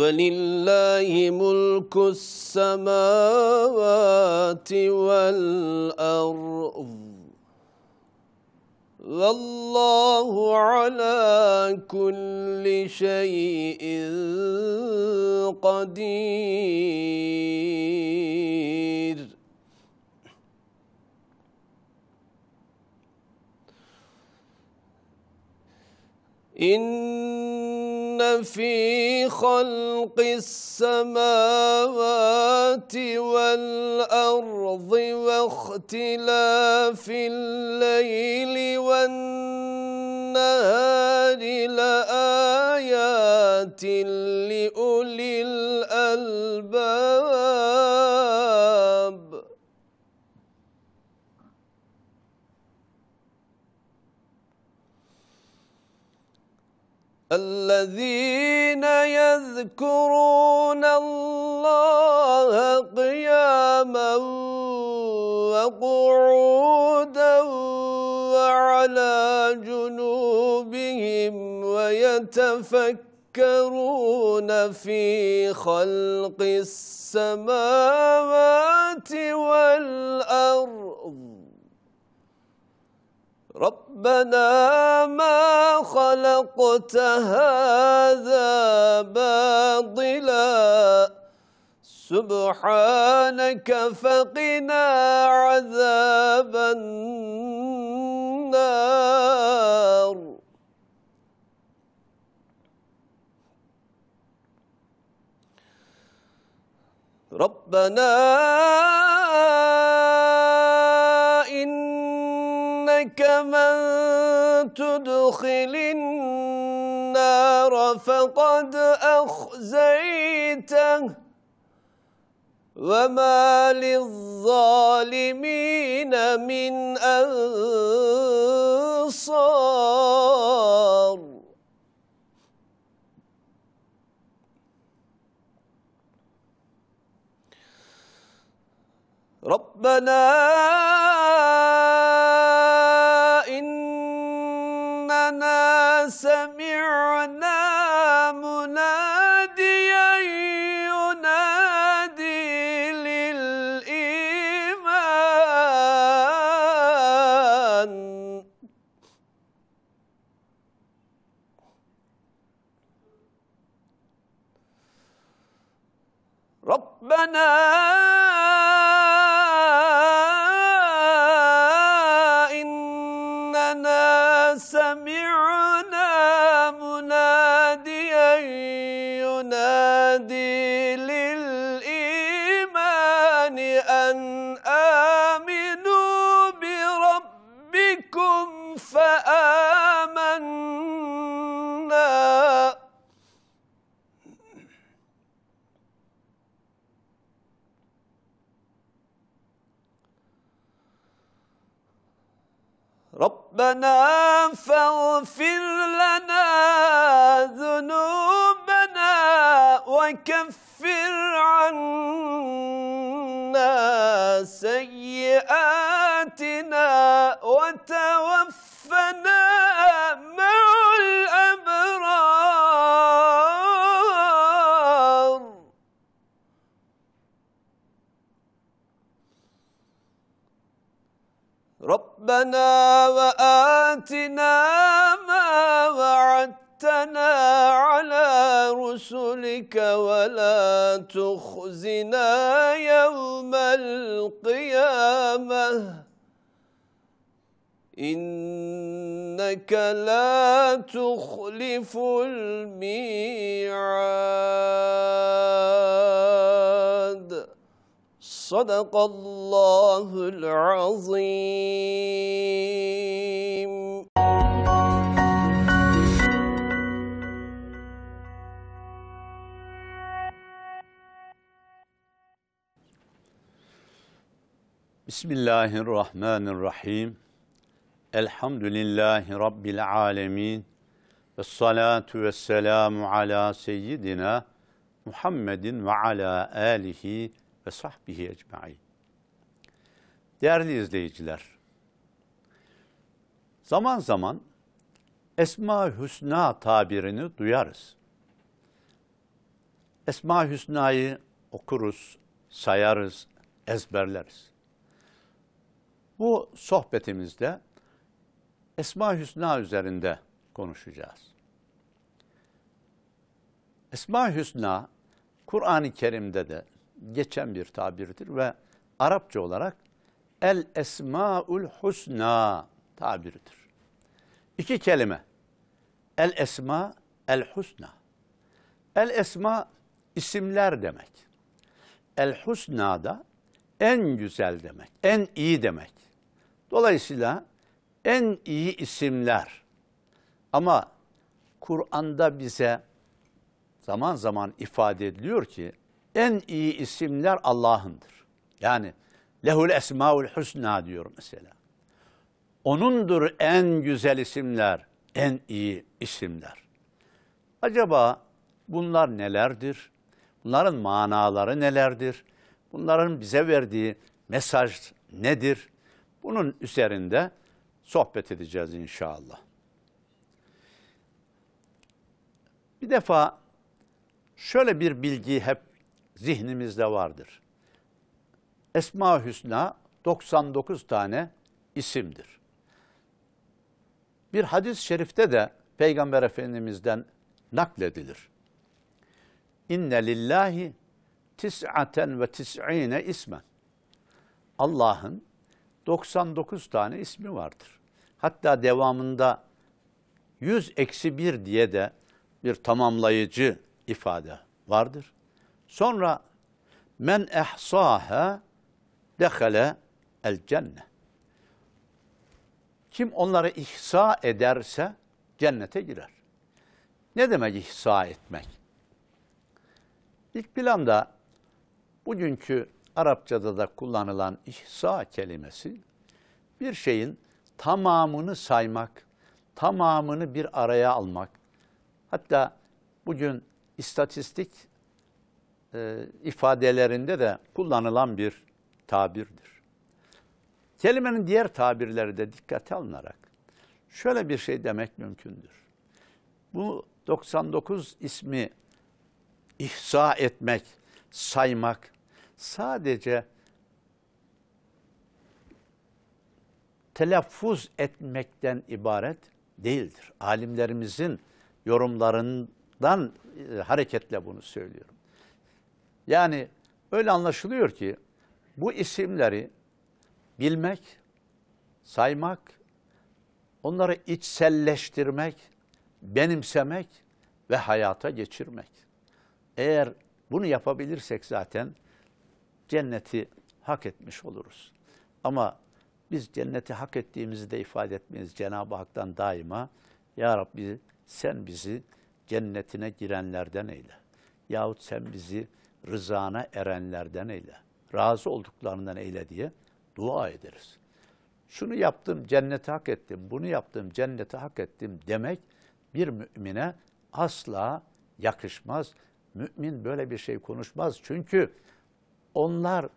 ولله ملك السماوات والأرض. والله على كل شيء قدير. إن في خلق السماوات والأرض واختلاف الليل والنهار لآيات لأولي الألباب الذين يذكرون الله قياما وقعودا وعلى جنوبهم ويتفكرون في خلق السماوات والأرض ربنا ما خلقت هذا باطلا. سبحانك فقنا عذاب النار. ربنا إنك من تدخل النار فقد أخزيته. وما للظالمين من أنصار. ربنا سمعنا مناديا فآمنا. ربنا فاغفر لنا ذنوبنا وكفر إنك لا تخلف الميعاد. صدق الله العظيم. بسم الله الرحمن الرحيم Elhamdülillahi Rabbil alemin. Ve salatu ve selamu ala seyyidina Muhammedin ve ala alihi ve sahbihi ecma'in. Değerli izleyiciler, zaman zaman Esma-ı Hüsna tabirini duyarız. Esma-ı Hüsna'yı okuruz, sayarız, ezberleriz. Bu sohbetimizde Esma-ı Hüsna üzerinde konuşacağız. Esma-ı Hüsna Kur'an-ı Kerim'de de geçen bir tabirdir ve Arapça olarak El Esmaül Husna tabiridir. İki kelime. El Esma, El Husna. El Esma isimler demek. El Husna da en güzel demek, en iyi demek. Dolayısıyla en iyi isimler. Ama Kur'an'da bize zaman zaman ifade ediliyor ki en iyi isimler Allah'ındır. Yani lehul esmaul husna diyor mesela. Onundur en güzel isimler, en iyi isimler. Acaba bunlar nelerdir? Bunların manaları nelerdir? Bunların bize verdiği mesaj nedir? Bunun üzerinde sohbet edeceğiz inşallah. Bir defa şöyle bir bilgi hep zihnimizde vardır. Esma Hüsna 99 tane isimdir. Bir hadis-i şerifte de Peygamber Efendimiz'den nakledilir. İnne lillahi tis'aten ve tis'ine ismen. Allah'ın 99 tane ismi vardır. Hatta devamında 100 eksi 1 diye de bir tamamlayıcı ifade vardır. Sonra men ehsaha dehale el cennet. Kim onları ihsa ederse cennete girer. Ne demek ihsa etmek? İlk planda bugünkü Arapçada da kullanılan ihsa kelimesi bir şeyin tamamını saymak, tamamını bir araya almak. Hatta bugün istatistik e, ifadelerinde de kullanılan bir tabirdir. Kelimenin diğer tabirleri de dikkate alınarak şöyle bir şey demek mümkündür. Bu 99 ismi ihsa etmek, saymak sadece telaffuz etmekten ibaret değildir. Alimlerimizin yorumlarından e, hareketle bunu söylüyorum. Yani öyle anlaşılıyor ki bu isimleri bilmek, saymak, onları içselleştirmek, benimsemek ve hayata geçirmek. Eğer bunu yapabilirsek zaten cenneti hak etmiş oluruz. Ama biz cenneti hak ettiğimizi de ifade etmeyiz. Cenab-ı Hak'tan daima Ya Rabbi sen bizi cennetine girenlerden eyle. Yahut sen bizi rızana erenlerden eyle. Razı olduklarından eyle diye dua ederiz. Şunu yaptım, cenneti hak ettim, bunu yaptım, cenneti hak ettim demek bir mümine asla yakışmaz. Mümin böyle bir şey konuşmaz. Çünkü onlar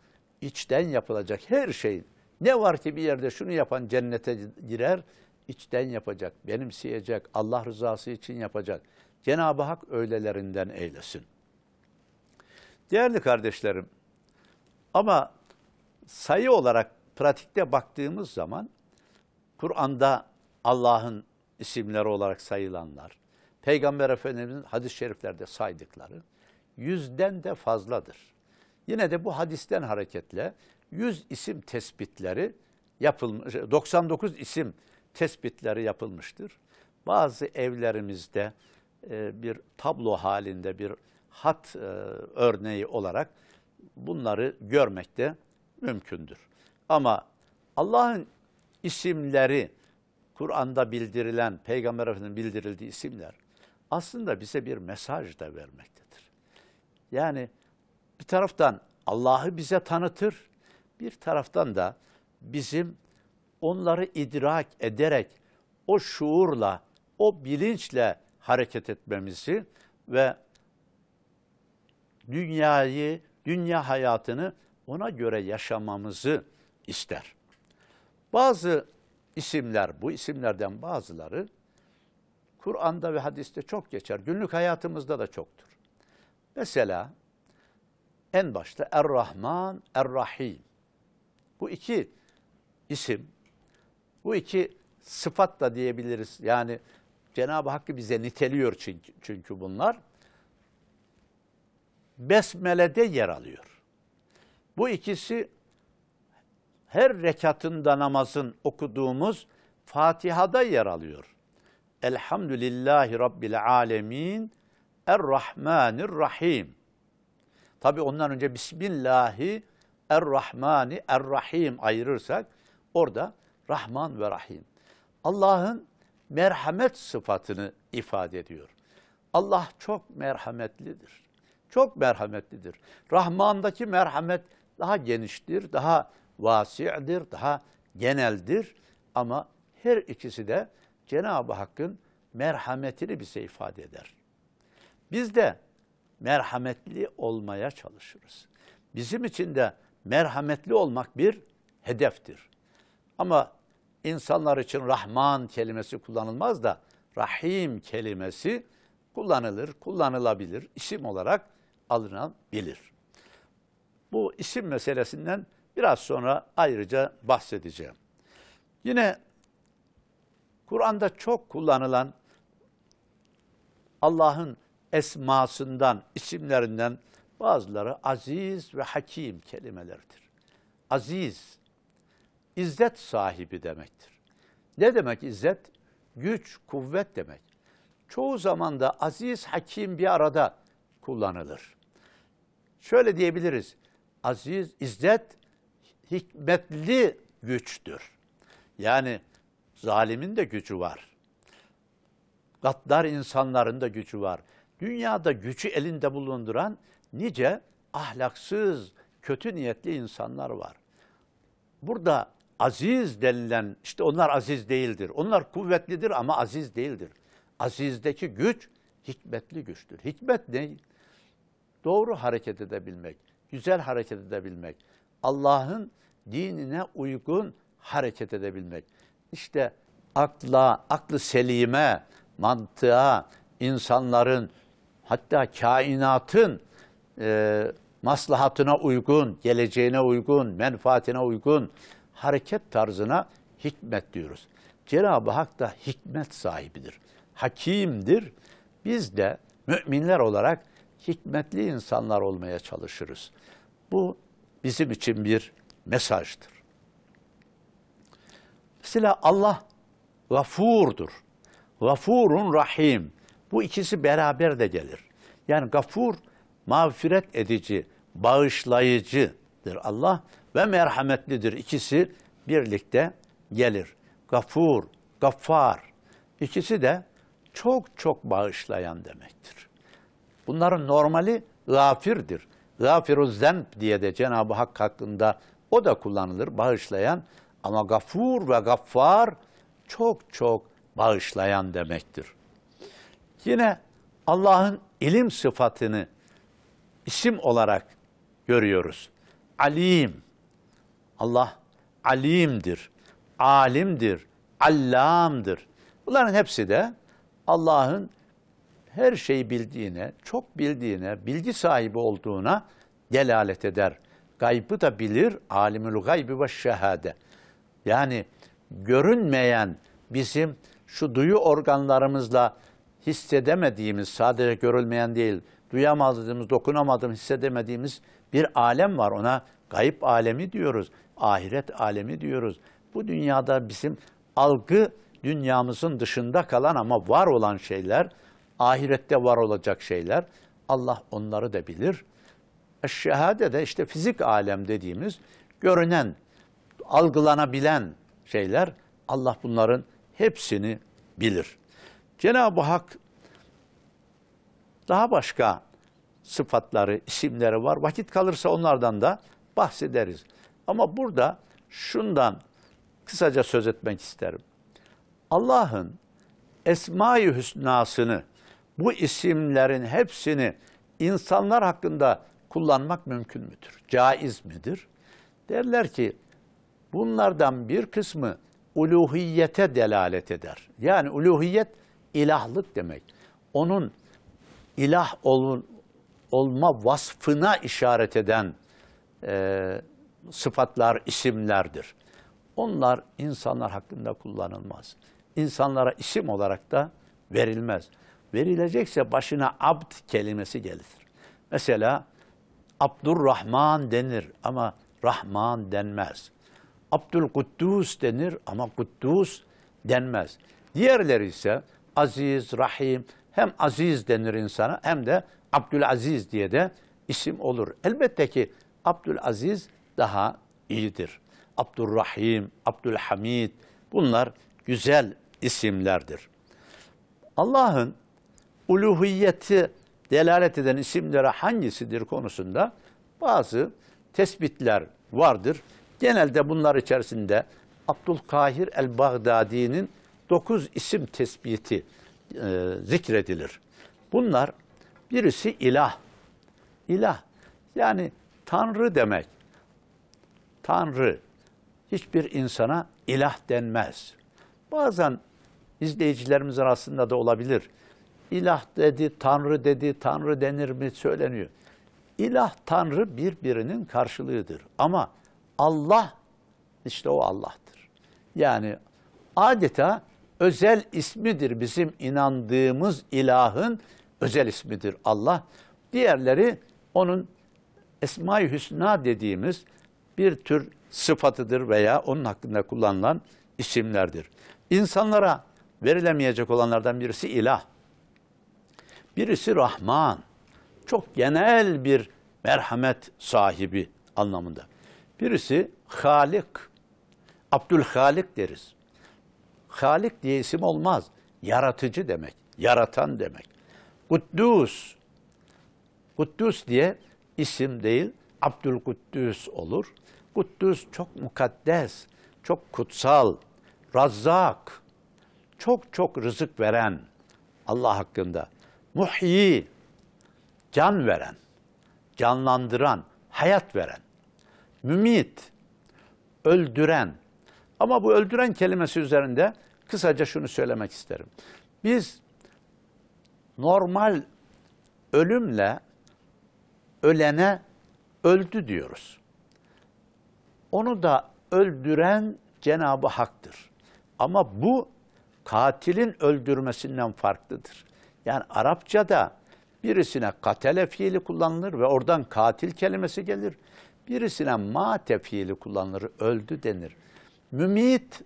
içten yapılacak her şeyin. Ne var ki bir yerde şunu yapan cennete girer, içten yapacak, benimseyecek, Allah rızası için yapacak. Cenab-ı Hak öylelerinden eylesin. Değerli kardeşlerim, ama sayı olarak pratikte baktığımız zaman Kur'an'da Allah'ın isimleri olarak sayılanlar, Peygamber Efendimiz'in hadis-i şeriflerde saydıkları yüzden de fazladır. Yine de bu hadisten hareketle 100 isim tespitleri yapılmış, 99 isim tespitleri yapılmıştır. Bazı evlerimizde e, bir tablo halinde bir hat e, örneği olarak bunları görmekte mümkündür. Ama Allah'ın isimleri, Kur'an'da bildirilen, Peygamber Efendimiz'in bildirildiği isimler aslında bize bir mesaj da vermektedir. Yani bir taraftan Allah'ı bize tanıtır, bir taraftan da bizim onları idrak ederek o şuurla, o bilinçle hareket etmemizi ve dünyayı, dünya hayatını ona göre yaşamamızı ister. Bazı isimler, bu isimlerden bazıları Kur'an'da ve hadiste çok geçer. Günlük hayatımızda da çoktur. Mesela en başta Er-Rahman, Er-Rahim. Bu iki isim, bu iki sıfat da diyebiliriz. Yani Cenab-ı Hakk'ı bize niteliyor çünkü, çünkü bunlar. Besmele'de yer alıyor. Bu ikisi her rekatında namazın okuduğumuz Fatiha'da yer alıyor. Elhamdülillahi Rabbil Alemin Er-Rahmanir-Rahim. Tabi ondan önce Bismillahi Er-Rahmani Er-Rahim ayırırsak orada Rahman ve Rahim. Allah'ın merhamet sıfatını ifade ediyor. Allah çok merhametlidir. Çok merhametlidir. Rahman'daki merhamet daha geniştir, daha vasi'dir, daha geneldir. Ama her ikisi de Cenab-ı Hakk'ın merhametini bize ifade eder. Biz de merhametli olmaya çalışırız. Bizim için de merhametli olmak bir hedeftir. Ama insanlar için Rahman kelimesi kullanılmaz da Rahim kelimesi kullanılır, kullanılabilir, isim olarak alınabilir. Bu isim meselesinden biraz sonra ayrıca bahsedeceğim. Yine Kur'an'da çok kullanılan Allah'ın esmasından, isimlerinden bazıları aziz ve hakim kelimelerdir. Aziz, izzet sahibi demektir. Ne demek izzet? Güç, kuvvet demek. Çoğu zaman da aziz, hakim bir arada kullanılır. Şöyle diyebiliriz. Aziz, izzet, hikmetli güçtür. Yani zalimin de gücü var. Gaddar insanların da gücü var. Dünyada gücü elinde bulunduran nice ahlaksız, kötü niyetli insanlar var. Burada aziz denilen, işte onlar aziz değildir. Onlar kuvvetlidir ama aziz değildir. Azizdeki güç hikmetli güçtür. Hikmet ne? Doğru hareket edebilmek, güzel hareket edebilmek, Allah'ın dinine uygun hareket edebilmek. İşte akla, aklı selime, mantığa, insanların hatta kainatın e, maslahatına uygun, geleceğine uygun, menfaatine uygun hareket tarzına hikmet diyoruz. Cenab-ı Hak da hikmet sahibidir. Hakimdir. Biz de müminler olarak hikmetli insanlar olmaya çalışırız. Bu bizim için bir mesajdır. Mesela Allah gafurdur. Gafurun rahim. Bu ikisi beraber de gelir. Yani gafur mağfiret edici, bağışlayıcıdır Allah ve merhametlidir. İkisi birlikte gelir. Gafur, gaffar. İkisi de çok çok bağışlayan demektir. Bunların normali gafirdir. Gafiru zenb diye de Cenab-ı Hak hakkında o da kullanılır, bağışlayan. Ama gafur ve gaffar çok çok bağışlayan demektir. Yine Allah'ın ilim sıfatını isim olarak görüyoruz. Alim. Allah alimdir, alimdir, allamdır. Bunların hepsi de Allah'ın her şeyi bildiğine, çok bildiğine, bilgi sahibi olduğuna delalet eder. Gaybı da bilir, alimül gaybi ve şehade. Yani görünmeyen bizim şu duyu organlarımızla hissedemediğimiz, sadece görülmeyen değil, duyamadığımız, dokunamadığımız, hissedemediğimiz bir alem var. Ona gayip alemi diyoruz, ahiret alemi diyoruz. Bu dünyada bizim algı dünyamızın dışında kalan ama var olan şeyler, ahirette var olacak şeyler. Allah onları da bilir. Şehade de işte fizik alem dediğimiz görünen, algılanabilen şeyler. Allah bunların hepsini bilir. Cenab-ı Hak daha başka sıfatları, isimleri var. Vakit kalırsa onlardan da bahsederiz. Ama burada şundan kısaca söz etmek isterim. Allah'ın Esma-i Hüsna'sını, bu isimlerin hepsini insanlar hakkında kullanmak mümkün müdür? Caiz midir? Derler ki bunlardan bir kısmı uluhiyete delalet eder. Yani uluhiyet ilahlık demek. Onun ilah ol, olma vasfına işaret eden e, sıfatlar, isimlerdir. Onlar insanlar hakkında kullanılmaz. İnsanlara isim olarak da verilmez. Verilecekse başına abd kelimesi gelir. Mesela Abdurrahman denir ama Rahman denmez. Abdülkuddus denir ama Kuddus denmez. Diğerleri ise Aziz, Rahim, hem Aziz denir insana hem de Abdülaziz diye de isim olur. Elbette ki Abdülaziz daha iyidir. Abdurrahim, Abdülhamid bunlar güzel isimlerdir. Allah'ın uluhiyeti delalet eden isimlere hangisidir konusunda bazı tespitler vardır. Genelde bunlar içerisinde Abdülkahir el-Bağdadi'nin dokuz isim tespiti e, zikredilir. Bunlar birisi ilah. İlah yani Tanrı demek. Tanrı hiçbir insana ilah denmez. Bazen izleyicilerimiz arasında da olabilir. İlah dedi, Tanrı dedi, Tanrı denir mi söyleniyor. İlah, Tanrı birbirinin karşılığıdır. Ama Allah işte o Allah'tır. Yani adeta özel ismidir bizim inandığımız ilahın özel ismidir Allah. Diğerleri onun Esma-i Hüsna dediğimiz bir tür sıfatıdır veya onun hakkında kullanılan isimlerdir. İnsanlara verilemeyecek olanlardan birisi ilah. Birisi Rahman. Çok genel bir merhamet sahibi anlamında. Birisi Halik. Abdülhalik deriz. Halik diye isim olmaz. Yaratıcı demek. Yaratan demek. Kuddus. Kuddus diye isim değil, Abdülkuddüs olur. Kuddüs çok mukaddes, çok kutsal, razzak, çok çok rızık veren Allah hakkında. Muhyi, can veren, canlandıran, hayat veren. Mümit, öldüren. Ama bu öldüren kelimesi üzerinde kısaca şunu söylemek isterim. Biz normal ölümle ölene öldü diyoruz. Onu da öldüren Cenab-ı Hak'tır. Ama bu katilin öldürmesinden farklıdır. Yani Arapçada birisine katele fiili kullanılır ve oradan katil kelimesi gelir. Birisine mate fiili kullanılır, öldü denir. Mümit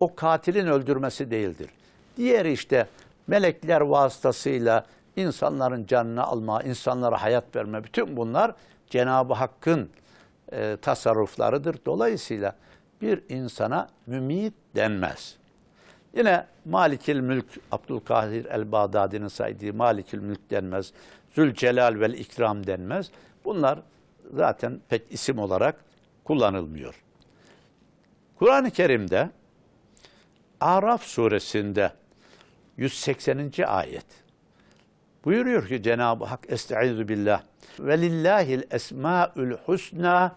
o katilin öldürmesi değildir. Diğeri işte melekler vasıtasıyla insanların canını alma, insanlara hayat verme, bütün bunlar Cenab-ı Hakk'ın e, tasarruflarıdır. Dolayısıyla bir insana mümit denmez. Yine Malikil Mülk, Abdülkahir el-Bağdadi'nin saydığı Malikil Mülk denmez. Zülcelal vel İkram denmez. Bunlar zaten pek isim olarak kullanılmıyor. Kur'an-ı Kerim'de Araf suresinde 180. ayet buyuruyor ki Cenab-ı Hak Estaizu billah ve lillahil esmaül husna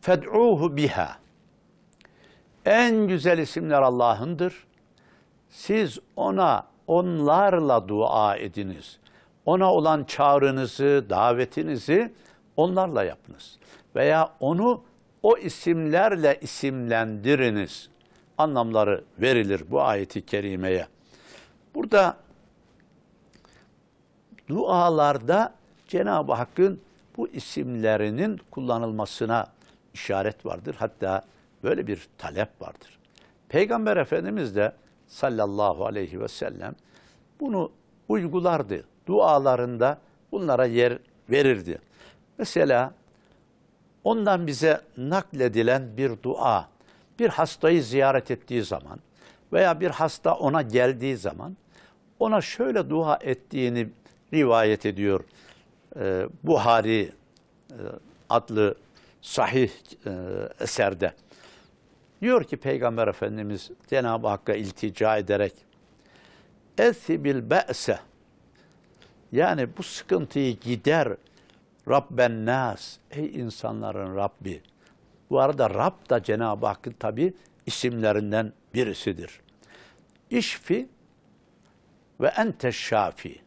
fed'uhu biha en güzel isimler Allah'ındır. Siz ona onlarla dua ediniz. Ona olan çağrınızı, davetinizi onlarla yapınız. Veya onu o isimlerle isimlendiriniz. Anlamları verilir bu ayeti kerimeye. Burada dualarda Cenab-ı Hakk'ın bu isimlerinin kullanılmasına işaret vardır. Hatta böyle bir talep vardır. Peygamber Efendimiz de sallallahu aleyhi ve sellem bunu uygulardı. Dualarında bunlara yer verirdi. Mesela ondan bize nakledilen bir dua, bir hastayı ziyaret ettiği zaman veya bir hasta ona geldiği zaman ona şöyle dua ettiğini rivayet ediyor e, Buhari e, adlı sahih e, eserde. Diyor ki Peygamber Efendimiz Cenab-ı Hakk'a iltica ederek Ethibil be'se yani bu sıkıntıyı gider Rabben nas ey insanların Rabbi. Bu arada Rab da Cenab-ı Hakk'ın tabi isimlerinden birisidir. İşfi ve ente şafi.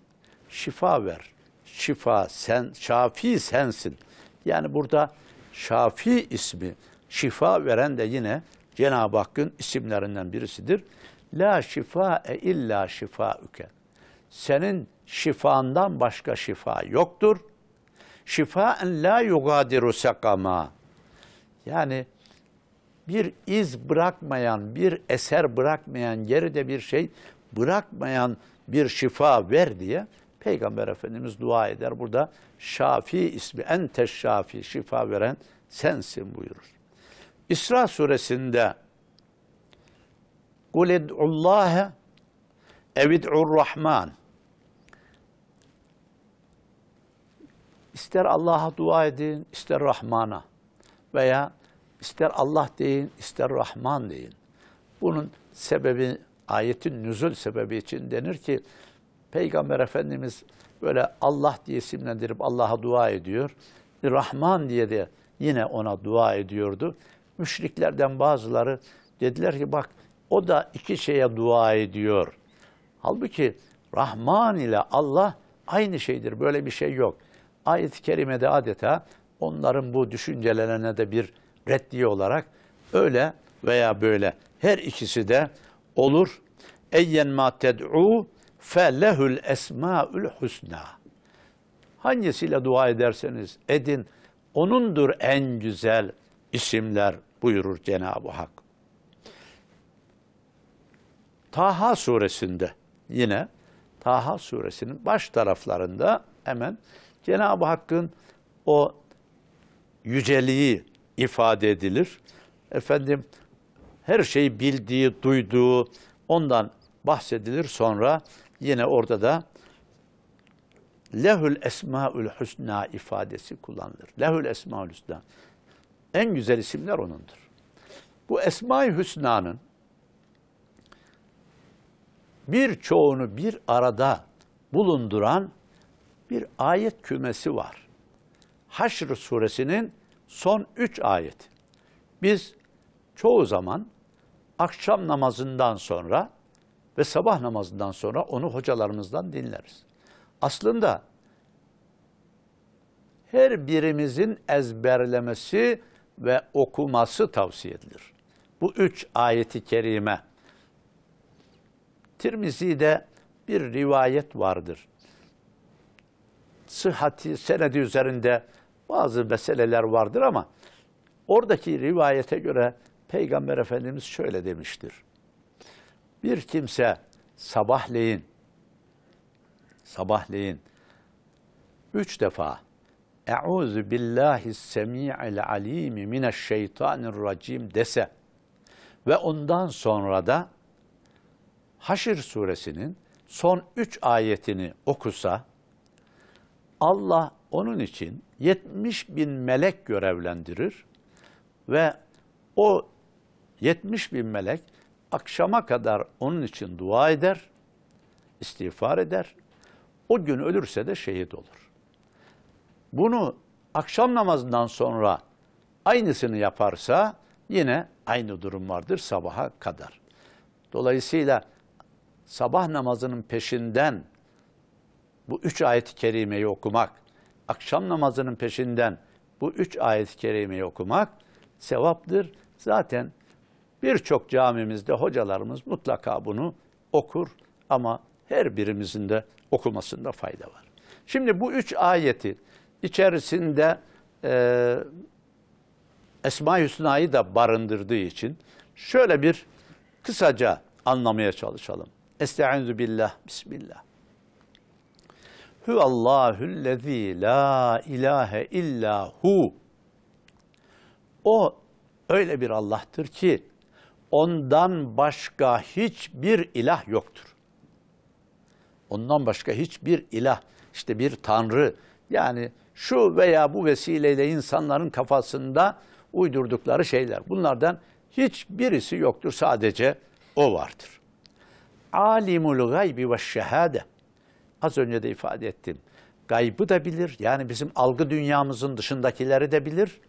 Şifa ver. Şifa sen, şafi sensin. Yani burada şafi ismi, şifa veren de yine Cenab-ı Hakk'ın isimlerinden birisidir. La şifa e illa şifauke. Senin şifandan başka şifa yoktur. Şifaen la yugadiru sekama. Yani bir iz bırakmayan, bir eser bırakmayan, geride bir şey bırakmayan bir şifa ver diye Peygamber Efendimiz dua eder. Burada Şafi ismi, ente şafi, şifa veren sensin buyurur. İsra suresinde Kul ed'ullâhe evid'ur rahman İster Allah'a dua edin, ister Rahman'a veya ister Allah deyin, ister Rahman deyin. Bunun sebebi, ayetin nüzul sebebi için denir ki, Peygamber Efendimiz böyle Allah diye isimlendirip Allah'a dua ediyor. Rahman diye de yine ona dua ediyordu. Müşriklerden bazıları dediler ki bak o da iki şeye dua ediyor. Halbuki Rahman ile Allah aynı şeydir. Böyle bir şey yok. Ayet-i kerimede adeta onların bu düşüncelerine de bir reddiye olarak öyle veya böyle her ikisi de olur. Eyyen ma ted'u felehul esmaül husna. Hangisiyle dua ederseniz edin, onundur en güzel isimler buyurur Cenab-ı Hak. Taha suresinde yine Taha suresinin baş taraflarında hemen Cenab-ı Hakk'ın o yüceliği ifade edilir. Efendim her şeyi bildiği, duyduğu ondan bahsedilir. Sonra yine orada da lehül esmaül husna ifadesi kullanılır. Lehül esmaül husna. En güzel isimler onundur. Bu esma-i hüsnanın birçoğunu bir arada bulunduran bir ayet kümesi var. Haşr suresinin son üç ayeti. Biz çoğu zaman akşam namazından sonra ve sabah namazından sonra onu hocalarımızdan dinleriz. Aslında her birimizin ezberlemesi ve okuması tavsiye edilir. Bu üç ayeti kerime. Tirmizi'de bir rivayet vardır. Sıhhati senedi üzerinde bazı meseleler vardır ama oradaki rivayete göre Peygamber Efendimiz şöyle demiştir. Bir kimse sabahleyin sabahleyin üç defa Euzu billahi semi'il alimi mineşşeytanirracim dese ve ondan sonra da Haşr suresinin son üç ayetini okusa Allah onun için 70 bin melek görevlendirir ve o 70 bin melek akşama kadar onun için dua eder, istiğfar eder. O gün ölürse de şehit olur. Bunu akşam namazından sonra aynısını yaparsa yine aynı durum vardır sabaha kadar. Dolayısıyla sabah namazının peşinden bu üç ayet-i kerimeyi okumak, akşam namazının peşinden bu üç ayet-i kerimeyi okumak sevaptır. Zaten birçok camimizde hocalarımız mutlaka bunu okur ama her birimizin de okumasında fayda var. Şimdi bu üç ayeti içerisinde e, Esma-i Hüsna'yı da barındırdığı için şöyle bir kısaca anlamaya çalışalım. Estaizu billah, bismillah. Huvallahüllezî la ilahe illa hu. O öyle bir Allah'tır ki ondan başka hiçbir ilah yoktur. Ondan başka hiçbir ilah, işte bir tanrı yani şu veya bu vesileyle insanların kafasında uydurdukları şeyler. Bunlardan Hiçbirisi yoktur. Sadece o vardır. Alimul gaybi ve şehade. Az önce de ifade ettim. Gaybı da bilir. Yani bizim algı dünyamızın dışındakileri de bilir.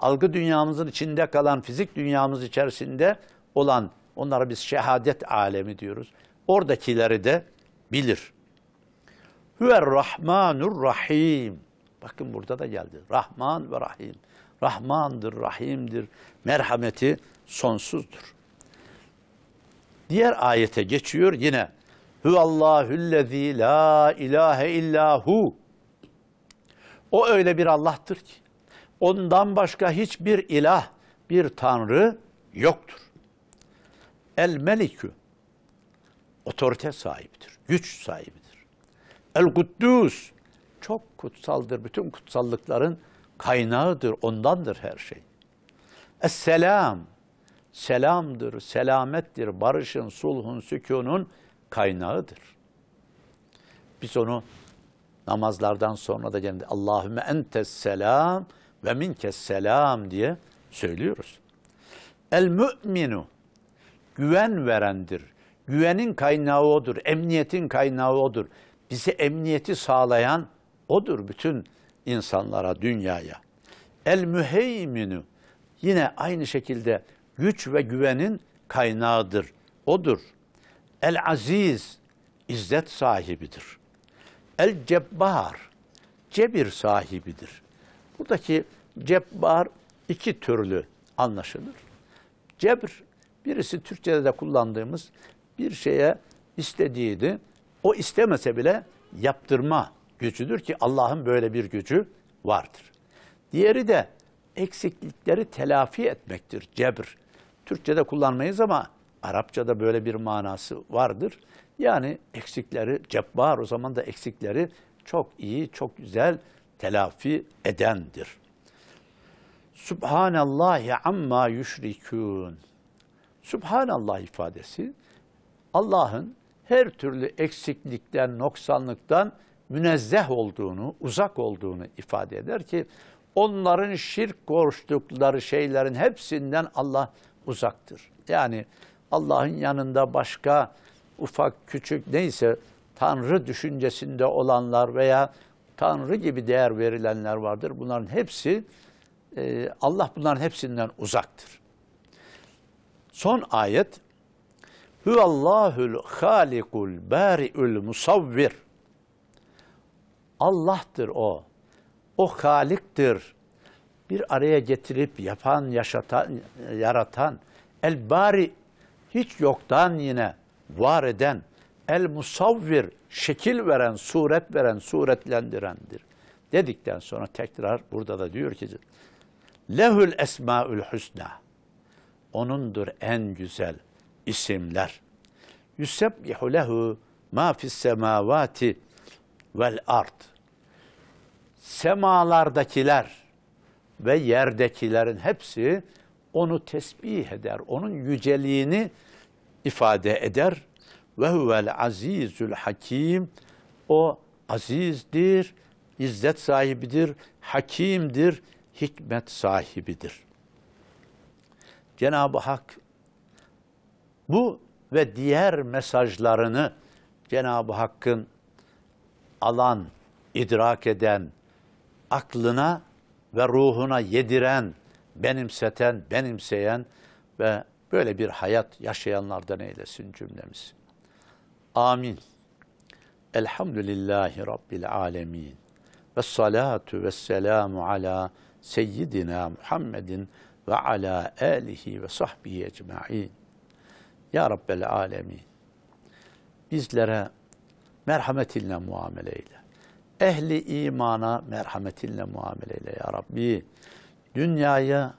Algı dünyamızın içinde kalan fizik dünyamız içerisinde olan onlara biz şehadet alemi diyoruz. Oradakileri de bilir. Huver Rahmanur Rahim. Bakın burada da geldi. Rahman ve Rahim. Rahmandır, Rahim'dir. Merhameti sonsuzdur. Diğer ayete geçiyor yine. Huvallahüllezî la ilahe illahu. O öyle bir Allah'tır ki ondan başka hiçbir ilah, bir tanrı yoktur. El melikü otorite sahibidir, güç sahibidir. El kuddus çok kutsaldır. Bütün kutsallıkların kaynağıdır. Ondandır her şey. Es-selam selamdır, selamettir, barışın, sulhun, sükunun kaynağıdır. Biz onu namazlardan sonra da geldi. Allahümme entes selam ve minkes selam diye söylüyoruz. El müminu güven verendir. Güvenin kaynağı odur, emniyetin kaynağı odur. Bize emniyeti sağlayan odur bütün insanlara, dünyaya. El müheyminu yine aynı şekilde güç ve güvenin kaynağıdır. Odur. El aziz izzet sahibidir. El cebbar cebir sahibidir. Buradaki cebbar iki türlü anlaşılır. Cebr birisi Türkçe'de de kullandığımız bir şeye istediğini o istemese bile yaptırma gücüdür ki Allah'ın böyle bir gücü vardır. Diğeri de eksiklikleri telafi etmektir. Cebr. Türkçe'de kullanmayız ama Arapçada böyle bir manası vardır. Yani eksikleri cebbar o zaman da eksikleri çok iyi, çok güzel telafi edendir. Subhanallahi amma yüşrikûn. Subhanallah ifadesi Allah'ın her türlü eksiklikten, noksanlıktan münezzeh olduğunu, uzak olduğunu ifade eder ki onların şirk koştukları şeylerin hepsinden Allah uzaktır. Yani Allah'ın yanında başka ufak küçük neyse Tanrı düşüncesinde olanlar veya Tanrı gibi değer verilenler vardır. Bunların hepsi e, Allah bunların hepsinden uzaktır. Son ayet Huvallahul halikul bari'ul musavvir Allah'tır o. O Halik'tir. Bir araya getirip yapan, yaşatan, yaratan, el bari hiç yoktan yine var eden, el musavvir şekil veren, suret veren, suretlendirendir. Dedikten sonra tekrar burada da diyor ki lehül esmaül husna. Onundur en güzel isimler. Yusebbihu lehu ma fis semavati vel ard. Semalardakiler ve yerdekilerin hepsi onu tesbih eder. Onun yüceliğini ifade eder. Ve huvel azizül hakim. O azizdir, izzet sahibidir, hakimdir, hikmet sahibidir. Cenab-ı Hak bu ve diğer mesajlarını Cenab-ı Hakk'ın alan, idrak eden, aklına ve ruhuna yediren, benimseten, benimseyen ve böyle bir hayat yaşayanlardan eylesin cümlemiz. Amin. Elhamdülillahi Rabbil alemin. Ve salatu ve selamu ala seyyidina Muhammedin ve ala alihi ve sahbihi ecma'in. Ya Rabbel alemin. Bizlere merhametinle muamele eyle. Ehli imana merhametinle muamele eyle ya Rabbi. Dünyayı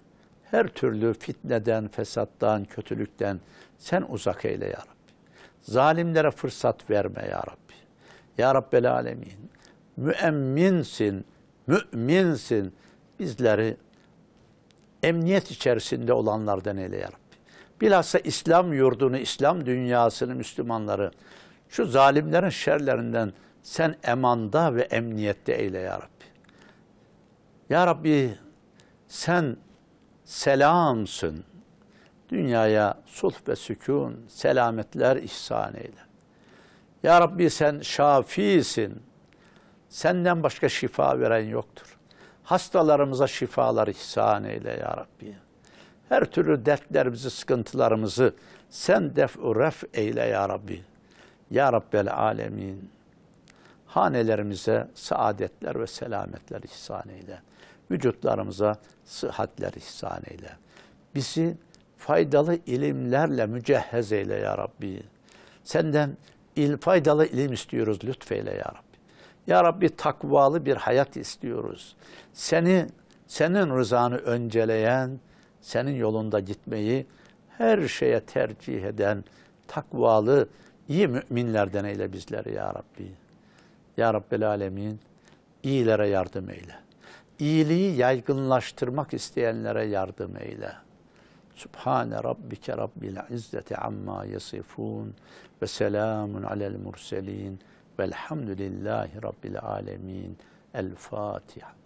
her türlü fitneden, fesattan, kötülükten sen uzak eyle ya Rabbi. Zalimlere fırsat verme ya Rabbi. Ya Rabbel alemin. Müemminsin, müminsin. Bizleri emniyet içerisinde olanlardan eyle ya Rabbi. Bilhassa İslam yurdunu, İslam dünyasını, Müslümanları şu zalimlerin şerlerinden sen emanda ve emniyette eyle ya Rabbi. Ya Rabbi sen selamsın. dünyaya sulh ve sükun, selametler ihsan eyle. Ya Rabbi sen şafisin. Senden başka şifa veren yoktur. Hastalarımıza şifalar ihsan eyle ya Rabbi. Her türlü dertlerimizi, sıkıntılarımızı sen def-u ref eyle ya Rabbi. Ya Rabbel alemin. Hanelerimize saadetler ve selametler ihsan eyle. Vücutlarımıza sıhhatler ihsan eyle. Bizi faydalı ilimlerle mücehhez eyle ya Rabbi. Senden il, faydalı ilim istiyoruz lütfeyle ya Rabbi. Ya Rabbi takvalı bir hayat istiyoruz. Seni, senin rızanı önceleyen, senin yolunda gitmeyi her şeye tercih eden takvalı, iyi müminlerden eyle bizleri ya Rabbi. Ya Rabbel Alemin, iyilere yardım eyle. İyiliği yaygınlaştırmak isteyenlere yardım eyle. Subhane rabbike rabbil izzeti amma yasifun ve selamun alel murselin velhamdülillahi rabbil alemin. El Fatiha.